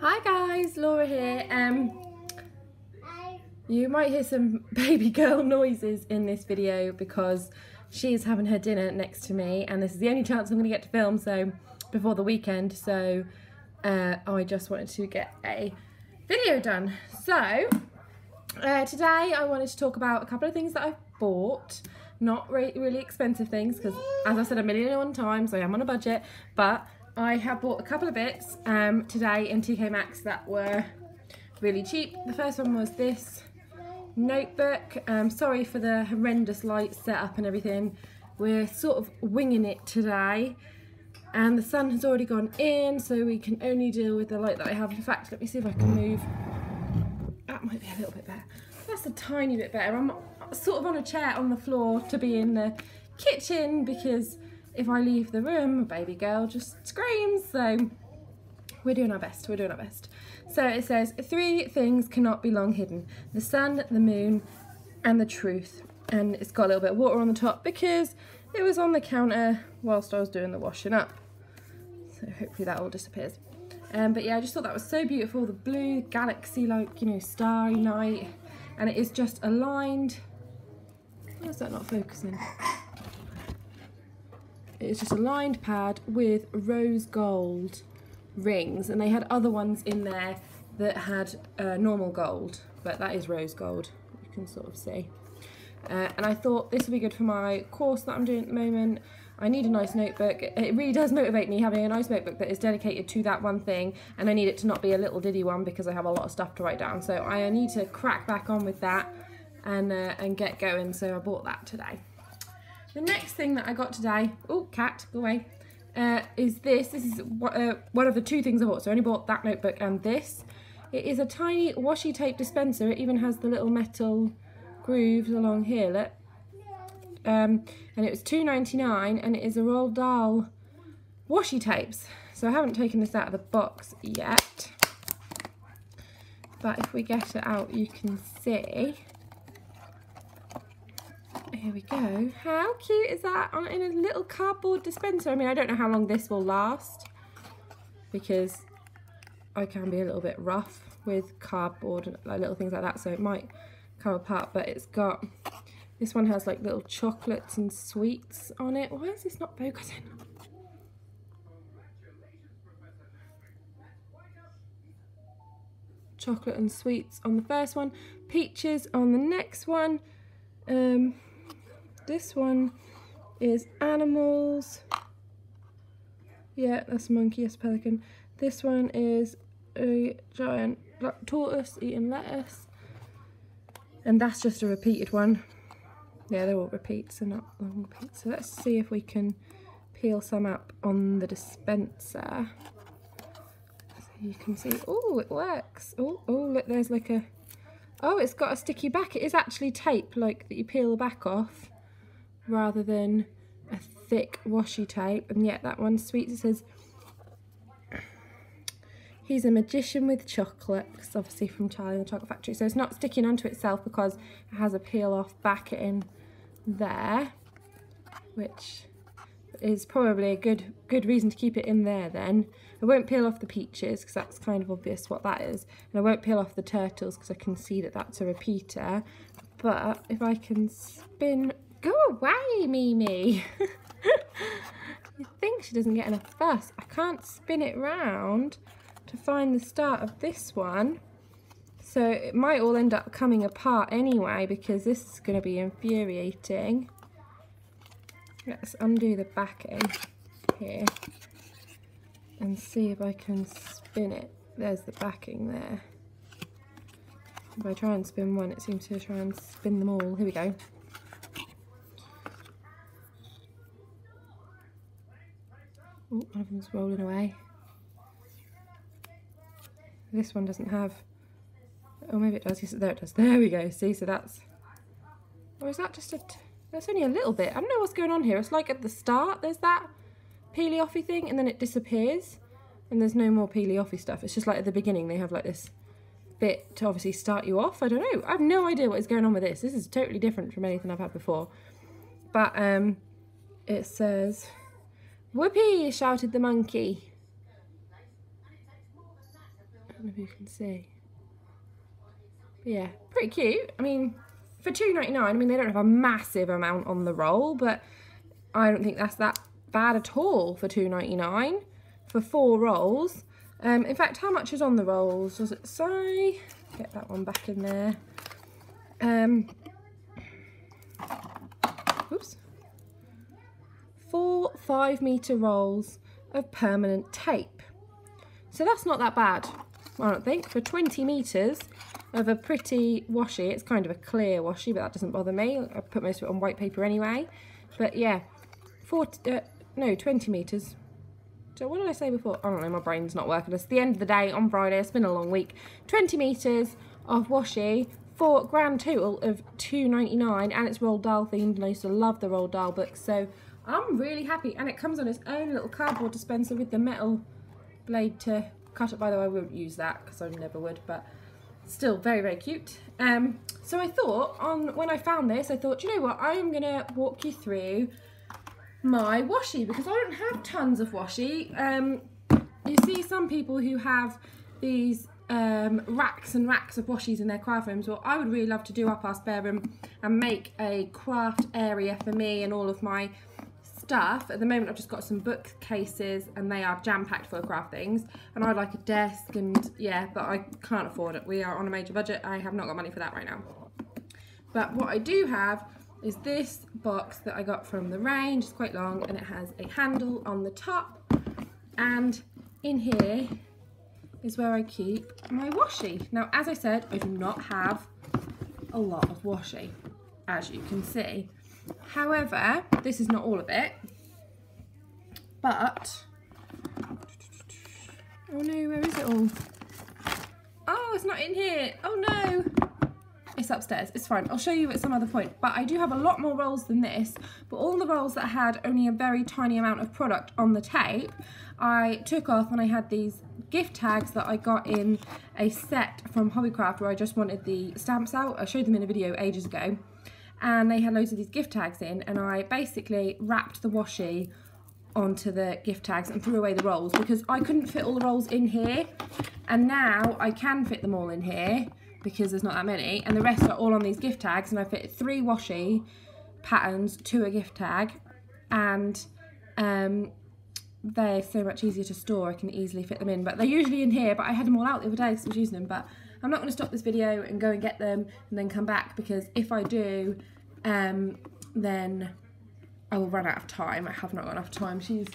Hi guys, Laura here. Um, you might hear some baby girl noises in this video because she's having her dinner next to me and this is the only chance I'm going to get to film so before the weekend so uh, I just wanted to get a video done. So uh, today I wanted to talk about a couple of things that I've bought not re really expensive things because as I said a million and one times I am on a budget but I have bought a couple of bits um, today in TK Maxx that were really cheap. The first one was this notebook. Um, sorry for the horrendous light setup and everything. We're sort of winging it today and the sun has already gone in so we can only deal with the light that I have. In fact, let me see if I can move. That might be a little bit better. That's a tiny bit better. I'm sort of on a chair on the floor to be in the kitchen because if I leave the room, baby girl just screams. So we're doing our best, we're doing our best. So it says, three things cannot be long hidden. The sun, the moon, and the truth. And it's got a little bit of water on the top because it was on the counter whilst I was doing the washing up. So hopefully that all disappears. Um, but yeah, I just thought that was so beautiful. The blue galaxy, like, you know, starry night. And it is just aligned. Why is that not focusing? It's just a lined pad with rose gold rings and they had other ones in there that had uh, normal gold but that is rose gold you can sort of see. Uh, and I thought this would be good for my course that I'm doing at the moment. I need a nice notebook. It really does motivate me having a nice notebook that is dedicated to that one thing and I need it to not be a little diddy one because I have a lot of stuff to write down. So I need to crack back on with that and, uh, and get going. So I bought that today the next thing that I got today, oh cat, go away, uh, is this. This is uh, one of the two things I bought. So I only bought that notebook and this. It is a tiny washi tape dispenser. It even has the little metal grooves along here, look. Um, and it was two ninety nine, and it is a Roald Dahl washi tapes. So I haven't taken this out of the box yet. But if we get it out, you can see here we go. How cute is that on in a little cardboard dispenser? I mean, I don't know how long this will last because I can be a little bit rough with cardboard and like little things like that, so it might come apart, but it's got, this one has like little chocolates and sweets on it. Why is this not focusing? Chocolate and sweets on the first one, peaches on the next one. Um, this one is animals. Yeah, that's a monkey, yes, pelican. This one is a giant black tortoise eating lettuce. And that's just a repeated one. Yeah, they're all repeats, they're not long repeats. So let's see if we can peel some up on the dispenser. So you can see, oh, it works. Oh, oh, look, there's like a, oh, it's got a sticky back. It is actually tape, like, that you peel the back off rather than a thick washi tape. And yet that one's sweet. It says, he's a magician with chocolate. It's obviously from Charlie and the Chocolate Factory. So it's not sticking onto itself because it has a peel off back in there, which is probably a good good reason to keep it in there then. I won't peel off the peaches because that's kind of obvious what that is. And I won't peel off the turtles because I can see that that's a repeater. But if I can spin Go away, Mimi. you think she doesn't get enough fuss. I can't spin it round to find the start of this one. So it might all end up coming apart anyway because this is going to be infuriating. Let's undo the backing here and see if I can spin it. There's the backing there. If I try and spin one, it seems to try and spin them all. Here we go. One of them's rolling away. This one doesn't have... Oh, maybe it does. Yes, there it does. There we go. See, so that's... Or is that just a... That's only a little bit. I don't know what's going on here. It's like at the start, there's that peely offy thing, and then it disappears. And there's no more peely offy stuff. It's just like at the beginning, they have like this bit to obviously start you off. I don't know. I have no idea what is going on with this. This is totally different from anything I've had before. But um, it says Whoopee! shouted the monkey. I don't know if you can see. But yeah, pretty cute. I mean, for two ninety nine, I mean, they don't have a massive amount on the roll, but I don't think that's that bad at all for two ninety nine for four rolls. Um, in fact, how much is on the rolls? Does it say? Get that one back in there. Um, oops. Four five metre rolls of permanent tape. So that's not that bad, I don't think. For 20 metres of a pretty washi, it's kind of a clear washi, but that doesn't bother me. I put most of it on white paper anyway. But yeah, 40, uh, no, 20 metres. So what did I say before? I don't know, my brain's not working. It's the end of the day on Friday. It's been a long week. 20 metres of washi for grand total of 2.99 and it's Roald Dahl themed and I used to love the Roald Dahl books so I'm really happy and it comes on its own little cardboard dispenser with the metal blade to cut it. By the way I won't use that because I never would but still very very cute. Um so I thought on when I found this I thought you know what? I am gonna walk you through my washi because I don't have tons of washi. Um you see some people who have these um, racks and racks of washies in their craft rooms. Well, I would really love to do up our spare room and make a craft area for me and all of my stuff. At the moment, I've just got some bookcases and they are jam-packed full of craft things. And I'd like a desk and yeah, but I can't afford it. We are on a major budget. I have not got money for that right now. But what I do have is this box that I got from the range. It's quite long and it has a handle on the top. And in here is where I keep my washi. Now, as I said, I do not have a lot of washi, as you can see. However, this is not all of it, but, oh no, where is it all? Oh, it's not in here. Oh no. It's upstairs. It's fine. I'll show you at some other point. But I do have a lot more rolls than this. But all the rolls that had only a very tiny amount of product on the tape, I took off and I had these gift tags that I got in a set from Hobbycraft where I just wanted the stamps out. I showed them in a video ages ago. And they had loads of these gift tags in and I basically wrapped the washi onto the gift tags and threw away the rolls because I couldn't fit all the rolls in here. And now I can fit them all in here because there's not that many. And the rest are all on these gift tags and I fit three washi patterns to a gift tag. And um, they're so much easier to store I can easily fit them in. But they're usually in here but I had them all out the other day because I was using them. But I'm not going to stop this video and go and get them and then come back because if I do um, then I will run out of time I have not got enough time she's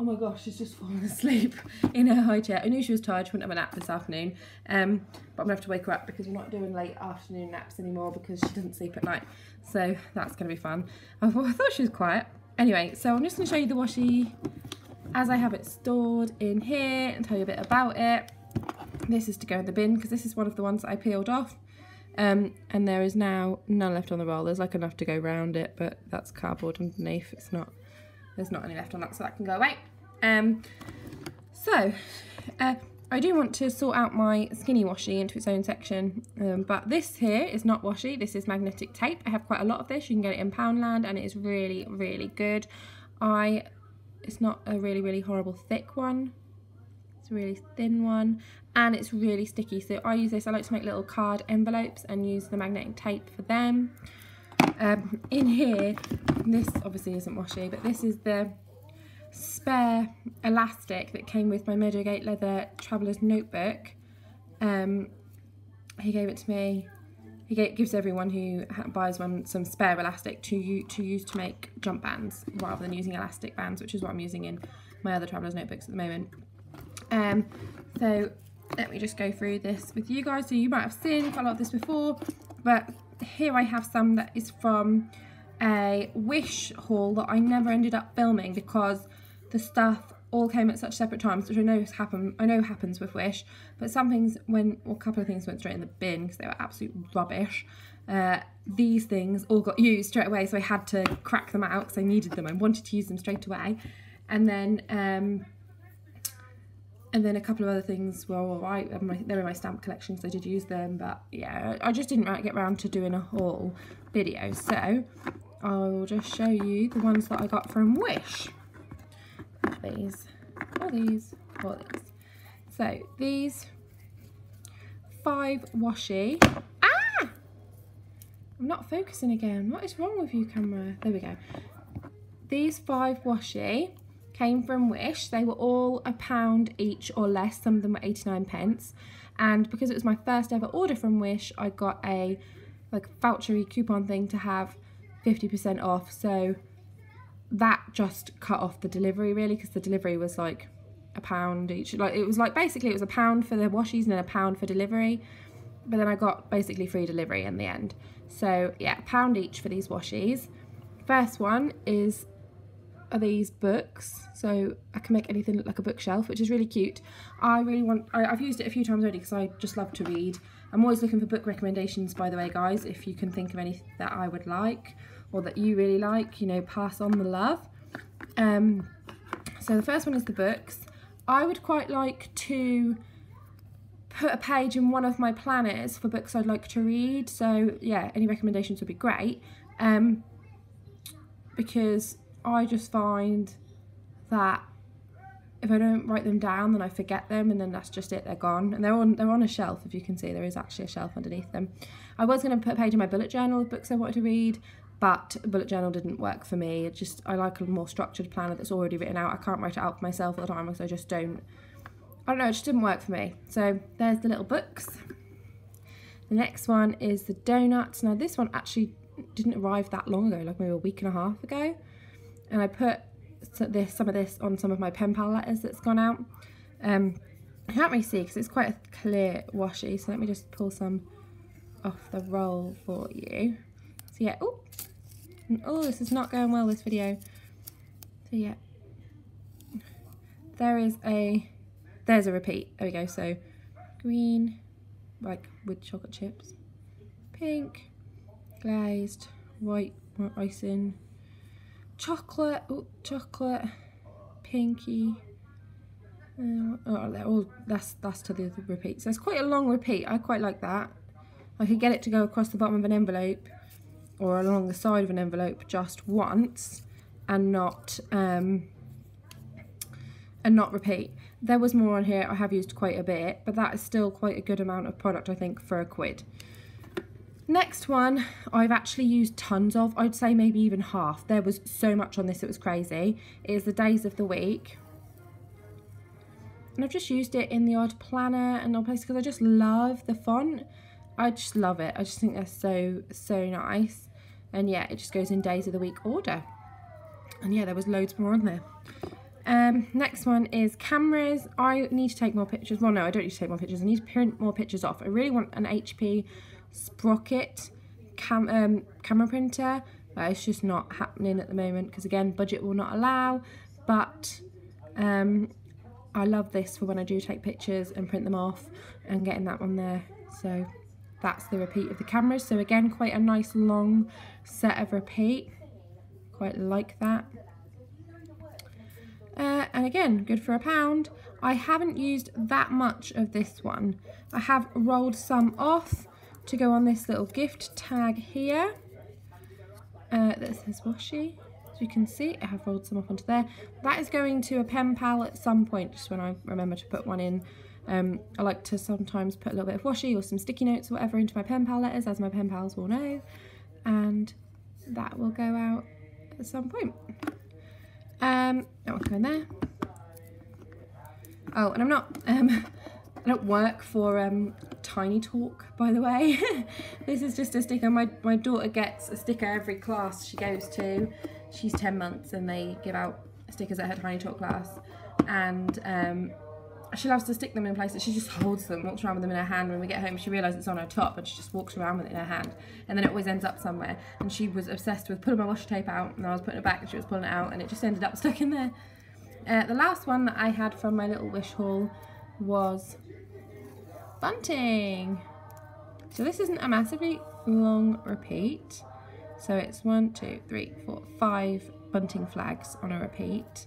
Oh my gosh, she's just fallen asleep in her high chair. I knew she was tired, she wouldn't have a nap this afternoon. Um, but I'm gonna have to wake her up because we're not doing late afternoon naps anymore because she doesn't sleep at night. So that's gonna be fun. I thought, she was quiet. Anyway, so I'm just gonna show you the washi as I have it stored in here and tell you a bit about it. This is to go in the bin because this is one of the ones I peeled off. Um, and there is now none left on the roll. There's like enough to go round it, but that's cardboard underneath. It's not, there's not any left on that, so that can go away. Um, so, uh, I do want to sort out my skinny washi into its own section, um, but this here is not washi, this is magnetic tape. I have quite a lot of this, you can get it in Poundland and it is really, really good. I, it's not a really, really horrible thick one, a really thin one and it's really sticky. So I use this, I like to make little card envelopes and use the magnetic tape for them. Um, in here, this obviously isn't washi, but this is the spare elastic that came with my Meadowgate Leather Traveller's Notebook. Um, he gave it to me. He gives everyone who buys one some spare elastic to, to use to make jump bands rather than using elastic bands, which is what I'm using in my other Traveller's Notebooks at the moment. Um, so let me just go through this with you guys. So you might have seen quite a lot of this before, but here I have some that is from a Wish haul that I never ended up filming because the stuff all came at such separate times, which I know happen. I know happens with Wish, but some things went, well, a couple of things went straight in the bin because they were absolute rubbish. Uh, these things all got used straight away, so I had to crack them out because I needed them. I wanted to use them straight away, and then um, and then a couple of other things were all right. They're in my stamp collection, so I did use them. But yeah, I just didn't get around to doing a haul video, so I'll just show you the ones that I got from Wish these, or these, or these. So these five washi. Ah! I'm not focusing again. What is wrong with you, camera? There we go. These five washi came from Wish. They were all a pound each or less. Some of them were 89 pence. And because it was my first ever order from Wish, I got a like vouchery coupon thing to have 50% off. So that just cut off the delivery really because the delivery was like a pound each. Like it was like basically it was a pound for the washies and then a pound for delivery. But then I got basically free delivery in the end. So yeah, a pound each for these washies. First one is are these books. So I can make anything look like a bookshelf which is really cute. I really want I, have used it a few times already because I just love to read. I'm always looking for book recommendations by the way guys if you can think of any that I would like or that you really like you know pass on the love. Um so the first one is the books. I would quite like to put a page in one of my planners for books I'd like to read. So yeah, any recommendations would be great. Um, because I just find that if I don't write them down, then I forget them, and then that's just it. They're gone, and they're on they're on a shelf. If you can see, there is actually a shelf underneath them. I was going to put a page in my bullet journal of books I wanted to read, but bullet journal didn't work for me. It just I like a more structured planner that's already written out. I can't write it out for myself all the time because I just don't. I don't know, it just didn't work for me. So there's the little books. The next one is the donuts. Now this one actually didn't arrive that long ago, like maybe a week and a half ago. And I put this some of this on some of my pen pal letters that's gone out. Um, I can't really see because it's quite a clear washi. So let me just pull some off the roll for you. So yeah, oh, Oh, this is not going well, this video. So yeah. There is a, there's a repeat. There we go. So green, like with chocolate chips. Pink, glazed, white, icing. Chocolate, oh, chocolate, pinky. Uh, oh, that's, that's to the repeat. So it's quite a long repeat. I quite like that. I could get it to go across the bottom of an envelope or along the side of an envelope just once and not um, and not repeat. There was more on here, I have used quite a bit, but that is still quite a good amount of product I think for a quid. Next one, I've actually used tons of, I'd say maybe even half. There was so much on this, it was crazy. It is the days of the week. And I've just used it in the odd planner and odd place because I just love the font. I just love it. I just think they're so, so nice and yeah it just goes in days of the week order and yeah there was loads more on there um, next one is cameras I need to take more pictures well no I don't need to take more pictures I need to print more pictures off I really want an HP Sprocket cam um, camera printer but it's just not happening at the moment because again budget will not allow. But um, I love this for when I do take pictures and print them off and getting that one there. So that's the repeat of the cameras. So again quite a nice long set of repeat. Quite like that. Uh, and again good for a pound. I haven't used that much of this one. I have rolled some off to go on this little gift tag here uh, that says washi as you can see I have rolled some off onto there that is going to a pen pal at some point just when I remember to put one in um, I like to sometimes put a little bit of washi or some sticky notes or whatever into my pen pal letters, as my pen pals will know, and that will go out at some point. Um, that will go in there. Oh, and I'm not, um, I don't work for um, Tiny Talk, by the way. this is just a sticker. My, my daughter gets a sticker every class she goes to. She's 10 months and they give out stickers at her Tiny Talk class. And um, she loves to stick them in places. She just holds them, walks around with them in her hand. When we get home, she realises it's on her top and she just walks around with it in her hand. And then it always ends up somewhere. And she was obsessed with pulling my washi tape out and I was putting it back and she was pulling it out and it just ended up stuck in there. Uh, the last one that I had from my little wish haul was bunting. So this isn't a massively long repeat. So it's one, two, three, four, five bunting flags on a repeat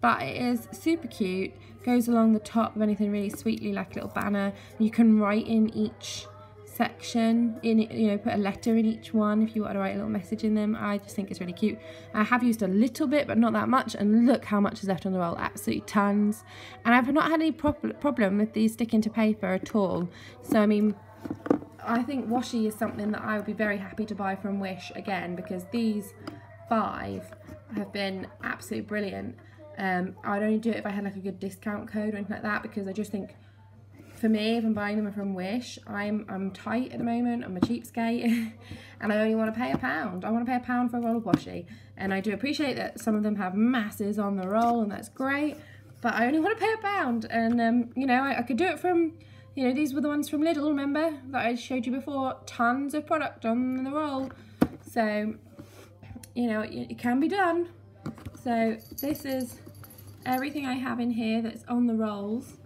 but it is super cute goes along the top of anything really sweetly like a little banner you can write in each section in you know, put a letter in each one if you want to write a little message in them. I just think it's really cute. I have used a little bit, but not that much. And look how much is left on the roll, absolutely tons. And I've not had any problem with these sticking to paper at all. So, I mean, I think washi is something that I would be very happy to buy from Wish again because these five have been absolutely brilliant. Um, I'd only do it if I had like a good discount code or anything like that because I just think for me, if I'm buying them from Wish, I'm I'm tight at the moment. I'm a cheapskate, and I only want to pay a pound. I want to pay a pound for a roll of washi, and I do appreciate that some of them have masses on the roll, and that's great. But I only want to pay a pound, and um, you know, I, I could do it from, you know, these were the ones from Lidl. Remember that I showed you before? Tons of product on the roll, so you know, it, it can be done. So this is everything I have in here that's on the rolls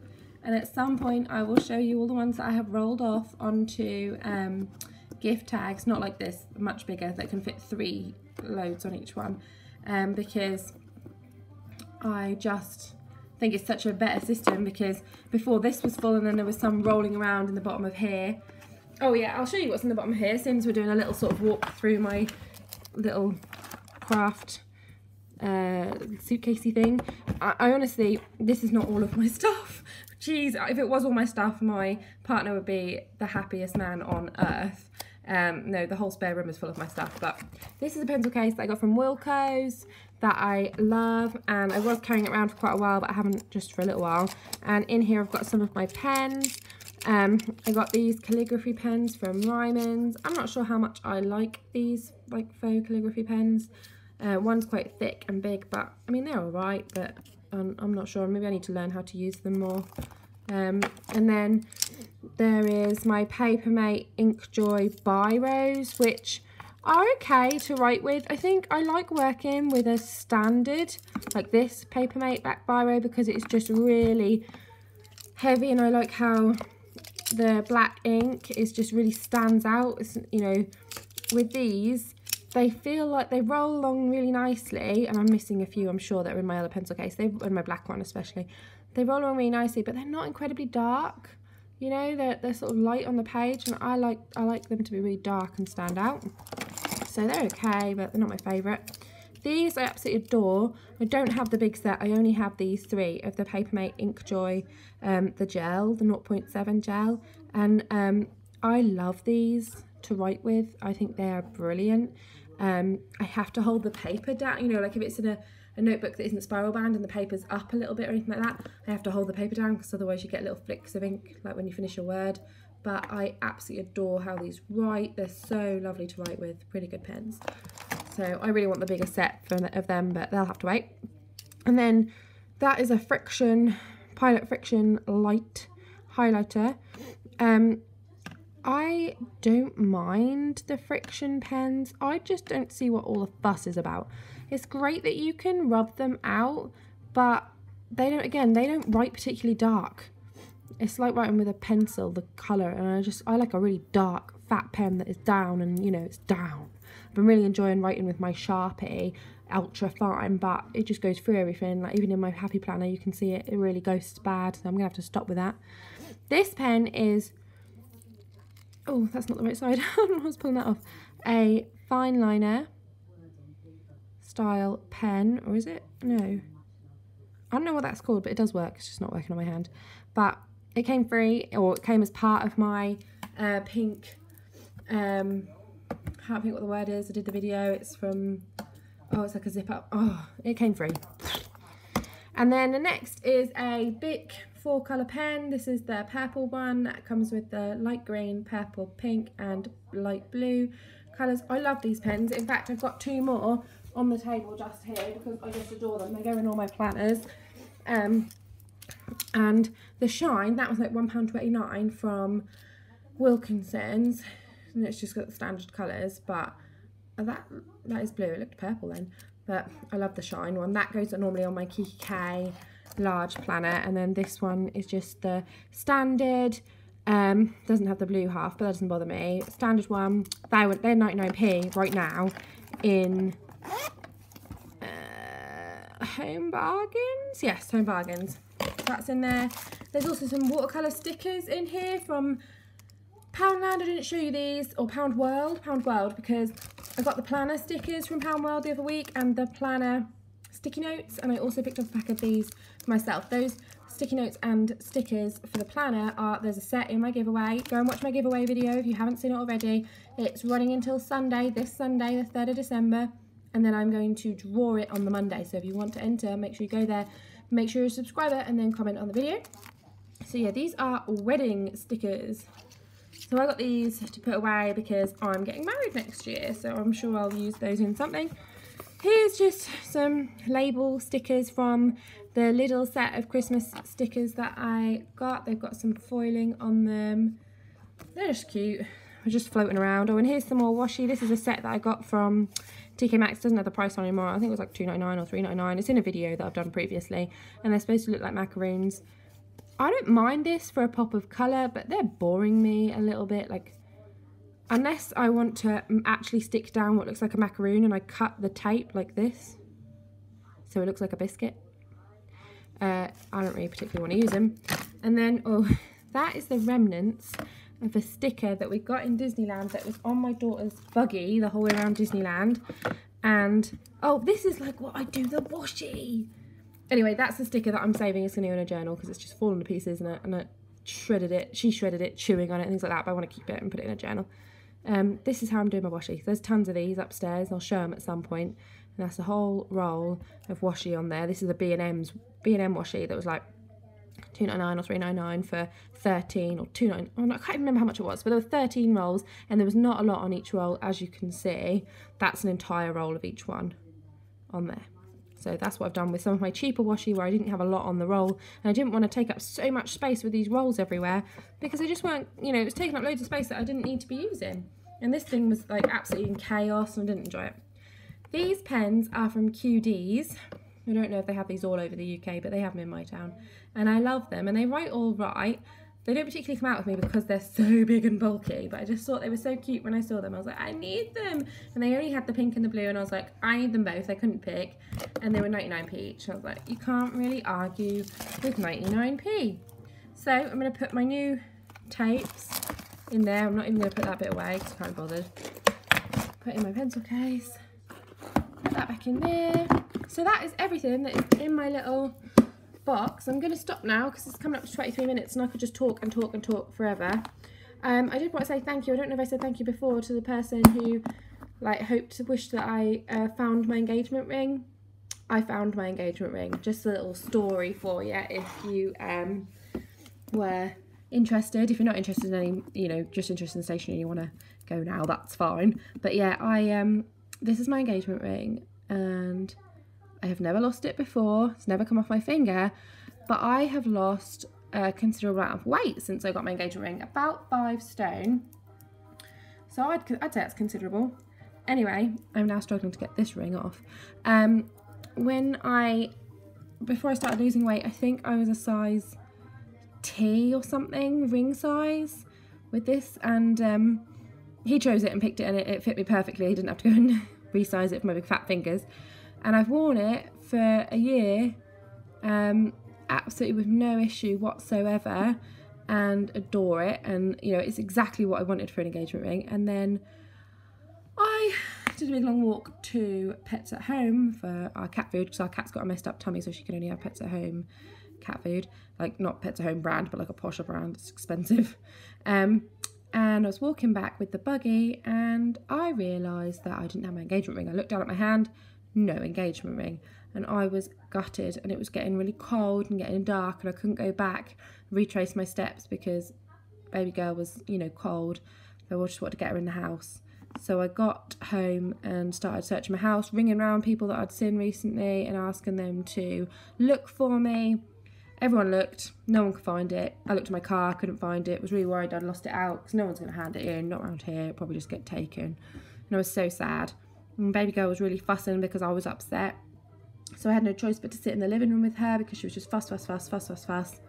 and at some point I will show you all the ones that I have rolled off onto um, gift tags, not like this, much bigger, that can fit three loads on each one um, because I just think it's such a better system because before this was full and then there was some rolling around in the bottom of here. Oh yeah, I'll show you what's in the bottom here since we're doing a little sort of walk through my little craft uh, suitcasey thing. I, I, honestly, this is not all of my stuff. Jeez, if it was all my stuff, my partner would be the happiest man on earth. Um, no, the whole spare room is full of my stuff, but this is a pencil case that I got from Wilko's that I love, and I was carrying it around for quite a while, but I haven't just for a little while. And in here I've got some of my pens. Um, I got these calligraphy pens from Ryman's. I'm not sure how much I like these like faux calligraphy pens. Uh, one's quite thick and big, but I mean, they're all right, but I'm, I'm not sure. Maybe I need to learn how to use them more. Um, and then there is my Papermate Inkjoy Biros, which are okay to write with. I think I like working with a standard, like this Papermate back biro, because it's just really heavy and I like how the black ink is just really stands out. It's, you know, with these, they feel like they roll along really nicely, and I'm missing a few, I'm sure, that are in my other pencil case, they in my black one especially. They roll along really nicely, but they're not incredibly dark. You know, they're, they're sort of light on the page, and I like I like them to be really dark and stand out. So they're okay, but they're not my favourite. These I absolutely adore. I don't have the big set. I only have these three of the Papermate Inkjoy, um, the gel, the 0.7 gel. And um, I love these to write with. I think they are brilliant. Um, I have to hold the paper down, you know, like if it's in a, a notebook that isn't spiral bound and the paper's up a little bit or anything like that, I have to hold the paper down because otherwise you get little flicks of ink, like when you finish a word. But I absolutely adore how these write. They're so lovely to write with, pretty good pens. So I really want the bigger set for, of them, but they'll have to wait. And then that is a Friction, Pilot Friction Light highlighter. Um, I don't mind the friction pens. I just don't see what all the fuss is about. It's great that you can rub them out, but they don't, again, they don't write particularly dark. It's like writing with a pencil, the colour, and I just, I like a really dark, fat pen that is down and, you know, it's down. I've been really enjoying writing with my Sharpie, ultra fine, but it just goes through everything. Like even in my Happy Planner, you can see it, it really goes bad, so I'm going to have to stop with that. This pen is oh, that's not the right side. I was pulling that off. A fine liner style pen, or is it? No. I don't know what that's called, but it does work. It's just not working on my hand. But it came free, or it came as part of my uh, pink, um, I can't think what the word is. I did the video. It's from, oh, it's like a zip up. Oh, it came free. And then the next is a Bic four colour pen. This is the purple one that comes with the light green, purple, pink and light blue colours. I love these pens. In fact, I've got two more on the table just here because I just adore them. They go in all my planners. Um, and the shine, that was like £1.29 from Wilkinson's. And it's just got the standard colours, but that that is blue. It looked purple then. But I love the shine one. That goes normally on my Kikki K large planner and then this one is just the standard um doesn't have the blue half but that doesn't bother me. Standard one they were they're 99p right now in uh, home bargains? Yes home bargains. That's in there. There's also some watercolor stickers in here from Poundland, I didn't show you these, or Pound World, Pound World, because I got the planner stickers from Pound World the other week and the planner sticky notes, and I also picked up a pack of these for myself. Those sticky notes and stickers for the planner are, there's a set in my giveaway. Go and watch my giveaway video if you haven't seen it already. It's running until Sunday, this Sunday, the 3rd of December, and then I'm going to draw it on the Monday. So if you want to enter, make sure you go there, make sure you're a subscriber, and then comment on the video. So yeah, these are wedding stickers. So I got these to put away because I'm getting married next year, so I'm sure I'll use those in something. Here's just some label stickers from the little set of Christmas stickers that I got. They've got some foiling on them. They're just cute. They're just floating around. Oh, and here's some more washi. This is a set that I got from TK Maxx. doesn't have the price on anymore. I think it was like two ninety nine or three ninety nine. It's in a video that I've done previously. And they're supposed to look like macaroons. I don't mind this for a pop of colour, but they're boring me a little bit. Like, unless I want to actually stick down what looks like a macaroon and I cut the tape like this, so it looks like a biscuit. Uh, I don't really particularly want to use them. And then, oh, that is the remnants of a sticker that we got in Disneyland that was on my daughter's buggy the whole way around Disneyland. And, oh, this is like what I do the washi. Anyway, that's the sticker that I'm saving. It's going to go in a journal because it's just fallen to pieces and I, and I shredded it. She shredded it, chewing on it things like that, but I want to keep it and put it in a journal. Um, this is how I'm doing my washi. There's tons of these upstairs. I'll show them at some point. And that's a whole roll of washi on there. This is a B&M's B&M washi that was like 2.99 or 3.99 for 13 or 2.99 oh, I can't remember how much it was but there were 13 rolls and there was not a lot on each roll as you can see that's an entire roll of each one on there so that's what I've done with some of my cheaper washi where I didn't have a lot on the roll and I didn't want to take up so much space with these rolls everywhere because they just weren't you know it was taking up loads of space that I didn't need to be using and this thing was like absolutely in chaos and I didn't enjoy it these pens are from QD's I don't know if they have these all over the UK, but they have them in my town. And I love them, and they write all right. They don't particularly come out with me because they're so big and bulky, but I just thought they were so cute when I saw them. I was like, I need them. And they only had the pink and the blue, and I was like, I need them both. I couldn't pick. And they were 99p each. I was like, you can't really argue with 99p. So I'm going to put my new tapes in there. I'm not even going to put that bit away because I can't be bothered. Put in my pencil case. Put that back in there. So that is everything that is in my little box. I'm going to stop now because it's coming up to 23 minutes and I could just talk and talk and talk forever. Um, I did want to say thank you. I don't know if I said thank you before to the person who like hoped to wish that I uh, found my engagement ring. I found my engagement ring. Just a little story for you if you um, were interested. If you're not interested in any, you know, just interested in the station and you want to go now, that's fine. But yeah, I um, this is my engagement ring and I have never lost it before. It's never come off my finger. But I have lost a considerable amount of weight since I got my engagement ring. About five stone. So I'd, I'd say that's considerable. Anyway, I'm now struggling to get this ring off. Um, when I, before I started losing weight, I think I was a size T or something, ring size with this. And um, he chose it and picked it and it, it fit me perfectly. He didn't have to go and resize it for my big fat fingers and I've worn it for a year um, absolutely with no issue whatsoever and adore it. And you know it's exactly what I wanted for an engagement ring. And then I did a big long walk to Pets at Home for our cat food because our cat's got a messed up tummy so she can only have Pets at Home cat food. Like not Pets at Home brand but like a posher brand it's expensive. Um, and I was walking back with the buggy and I realised that I didn't have my engagement ring. I looked down at my hand no engagement ring. And I was gutted and it was getting really cold and getting dark and I couldn't go back, retrace my steps because baby girl was, you know, cold. I just wanted to get her in the house. So I got home and started searching my house, ringing around people that I'd seen recently and asking them to look for me. Everyone looked, no one could find it. I looked at my car, couldn't find it, was really worried I'd lost it out because no one's going to hand it in, not around here, probably just get taken. And I was so sad. Baby girl was really fussing because I was upset. So I had no choice but to sit in the living room with her because she was just fuss, fuss, fuss, fuss, fuss, fuss.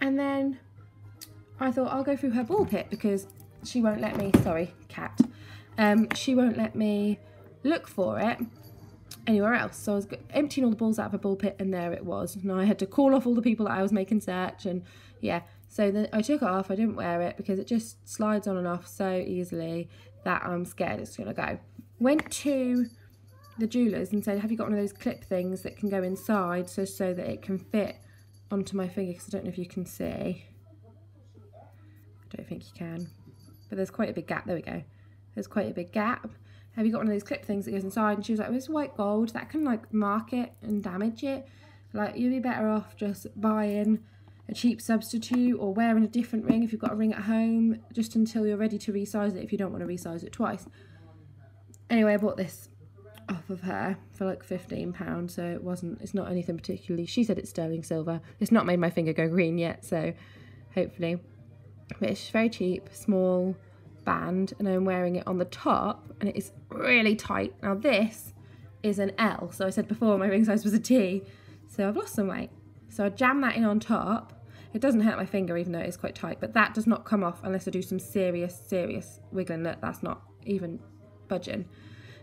And then I thought I'll go through her ball pit because she won't let me, sorry, cat. Um, she won't let me look for it anywhere else. So I was emptying all the balls out of a ball pit and there it was. And I had to call off all the people that I was making search and yeah. So then I took it off, I didn't wear it because it just slides on and off so easily that I'm scared it's gonna go. Went to the jeweller's and said, have you got one of those clip things that can go inside so, so that it can fit onto my finger because I don't know if you can see. I don't think you can, but there's quite a big gap, there we go. There's quite a big gap. Have you got one of those clip things that goes inside? And she was like, well, it's white gold, that can like mark it and damage it. Like you'd be better off just buying a cheap substitute or wearing a different ring if you've got a ring at home just until you're ready to resize it if you don't want to resize it twice. Anyway, I bought this off of her for like 15 pounds so it wasn't it's not anything particularly she said it's sterling silver. It's not made my finger go green yet so hopefully. But it's very cheap small band and I'm wearing it on the top and it is really tight. Now this is an L so I said before my ring size was a T so I've lost some weight. So I jam that in on top. It doesn't hurt my finger even though it is quite tight but that does not come off unless I do some serious serious wiggling. That that's not even budging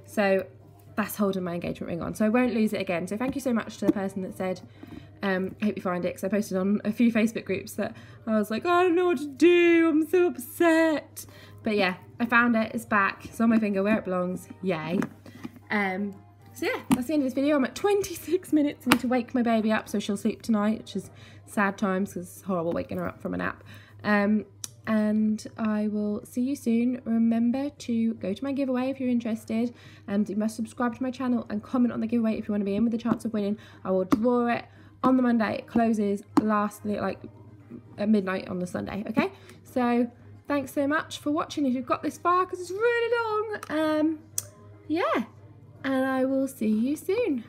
so that's holding my engagement ring on. So I won't lose it again. So thank you so much to the person that said, um, I hope you find it, because I posted on a few Facebook groups that I was like, oh, I don't know what to do, I'm so upset. But yeah, I found it, it's back, it's on my finger where it belongs, yay. Um, so yeah, that's the end of this video. I'm at 26 minutes. I need to wake my baby up so she'll sleep tonight, which is sad times because it's horrible waking her up from a nap. Um, and I will see you soon. Remember to go to my giveaway if you're interested and you must subscribe to my channel and comment on the giveaway if you want to be in with a chance of winning. I will draw it on the Monday. It closes last like at midnight on the Sunday, okay? So thanks so much for watching if you've got this far because it's really long. Um, yeah, and I will see you soon.